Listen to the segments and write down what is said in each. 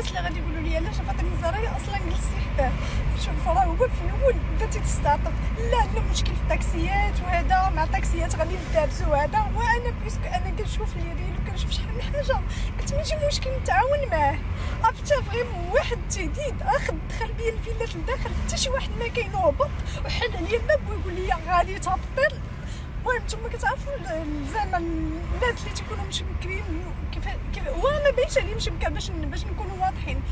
الناس اللي غادي يقولوا لي علاش فاطمه الزهراء أصلا جلستي حداه شوف راه هو في الأول بدأتي تستعطف. لا عندنا مشكل في الطاكسيات وهذا مع الطاكسيات غادي نتابسوا وهذا وأنا puisque أنا كنشوف لي ريل وكنشوف شحال من حاجة. قلت ماشي مشكل نتعاون معاه. عرفتي vraiment واحد جديد اخذ دخل بيا ال village لداخل حتى شي واحد ما كاين هبط وحل عليا الباب ويقول لي غادي تهبطي المهم نتوما كتعرفوا زعما الناس اللي تيكونوا مشمكين كيف كيف هو ما باينش عليه مشمكه باش باش نكونوا واضحين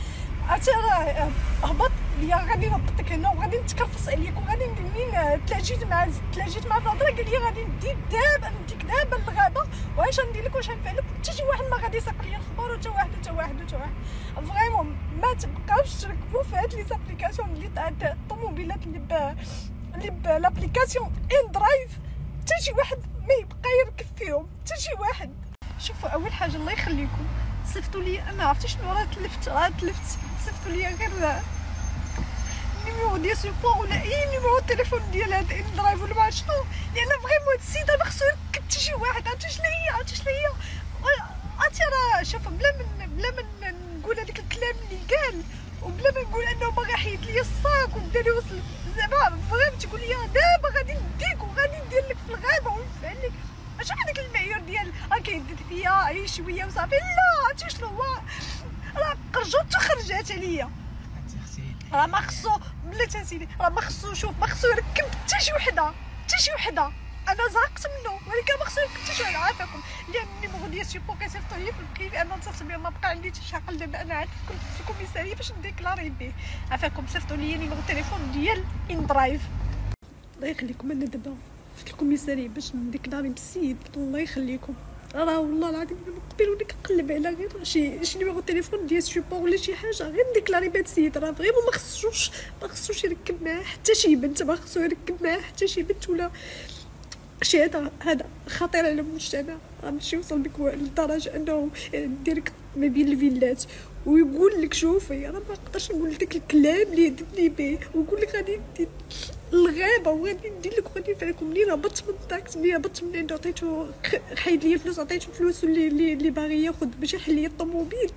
عرفتي راه هبط ليا غادي نهبطك هنا وغادي نتكرفص عليك وغادي منين تلاجيت مع تلاجيت مع الهضره قال لي غادي نديك دابا نديك دابا للغابه واش غندير لك واش غنفعل لك حتى شي واحد ما غادي يساق لي الخبر وتا واحد وتا واحد وتا واحد vraiment ما تبقاوش تركبوا في هاد les applications اللي تاع الطوموبيلات اللي ب اللي ب l'application inDrive حتى شي واحد ما يبقى يركب فيهم حتى شي واحد. شوفوا أول حاجة الله يخليكم. صيفطوا لي أنا عرفتي شنو راه تلفت راه تلفت. صيفطوا لي غير ال numéro ديال support ولا أي numéro التليفون ديال هاد inDrive ولا ما شنو. لأن vraiment هاد السيدة ما خصو يركب حتى شي واحد. عرفتي شنو هي؟ عرفتي شنو هي؟ عرفتي راه شوف بلا من بلا من نقول هذاك الكلام اللي قال وبلا ما نقول أنه باغي يحيد لي ال sac وبدا لي وصل زعما فريم تقول لي دابا غادي نديك وغادي ندير لك في الغابه ونفعل لك ماشي هذاك المعيار ديال ها فيا اي شوية وصافي. لا عرفتي شنو هو؟ راه قرجت وخرجات عليا. راه ما خصو بلاتي سيدي راه ما خصو شوف ما خصو يركب حتى شي وحدة حتى شي وحدة. أنا زهقت منه ولكن ما خصو يركب حتى شي وحدة عافاكم. لأن النيميرو ديال سيبو كيصيفطو لي في البريفي أنا نتصل بيه ما بقى عندي حتى شي عقل. دابا أنا عاد في ال commissariat باش ن déclarer به عافاكم صيفطوا لي numéro التليفون ديال inDrive الله يخليكم أنا دابا في ال commissariat باش ن déclarer بالسيد الله يخليكم. راه والله العظيم من قبل وأنا كنقلب على غير شي شي numéro تليفون ديال support ولا شي حاجة غير ن déclarer بهاد السيد راه vraiment ما خصوش ما خصوش يركب معاه حتى شي بنت ما خصو يركب معاه حتى شي بنت ولا شي هذا هذا خطير على المجتمع. راه ماشي يوصل بك لدرجة أنه ديرك ما بين الفيلات ويقول لك شوفي أنا ما نقدرش نقول لك الكلام اللي هددني به ويقول لك غادي الغابة وغادي ندير لك وغادي لكم منين هبطت من الطاكس منين هبطت من عنده عطيتو حيد لي فلوس عطيتو فلوس اللي اللي, باغي ياخذ. باش يحل لي الطوموبيل.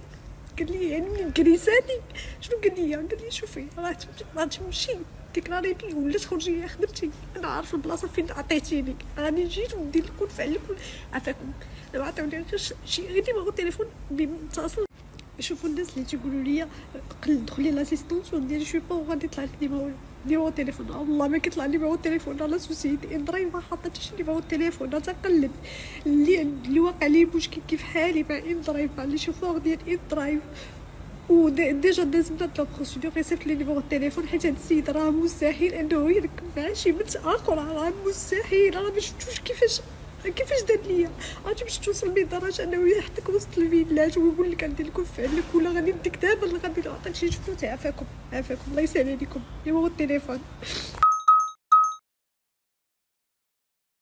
قال لي يعني منين كريساني. شنو قال لي؟ قال لي شوفي راه تمشي. تكراري بي ولا تخرجي يا خدمتي. أنا عارفة البلاصة فين عطيتيني. راني جيت وندير لك ونفعل لك عافاكم لو عطيوني غير شي غير نيميرو التليفون بمتصل. شوفوا الناس اللي تيقولوا لي دخلي لاسيستونس وديري شوي با وغادي يطلع لك نيميرو نيميرو التليفون والله ما كيطلع نيميرو التليفون لا سوسيتي. اندرايف ما حطيتش نيميرو التليفون تنقلب اللي اللي واقع لي مشكل كيف حالي مع اندرايف مع لي شوفور ديال اندرايف وديجا داز من هاد بروسيدور يصيفط لي نيميرو التليفون حيت هاد السيد راه مستحيل إنه يركب مع شي بنت أخرى راه مستحيل. راه ما شفتوش كيفاش كيفاش دار ليا؟ عرفتي باش توصل بيه الدرجه أنه يحطك وسط الفيلاج ويقول لك غندير لكم فعل لك ولا غادي نديك دابا غادي نعطيك شي فلوس عافاكم عافاكم الله يسهل عليكم. نيميرو التليفون.